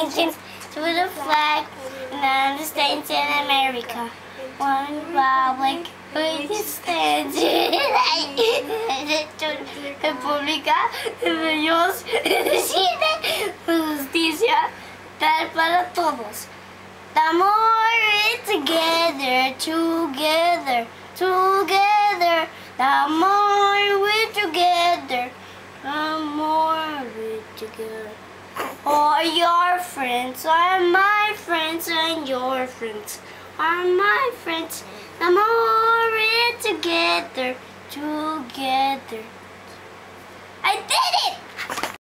allegiance to the flag of the United States and America. One republic which stands República de Dios justicia tal para todos. The more together, together, together, the more we together, the more we. All your friends are my friends and your friends are my friends. More we're together, together. I did it!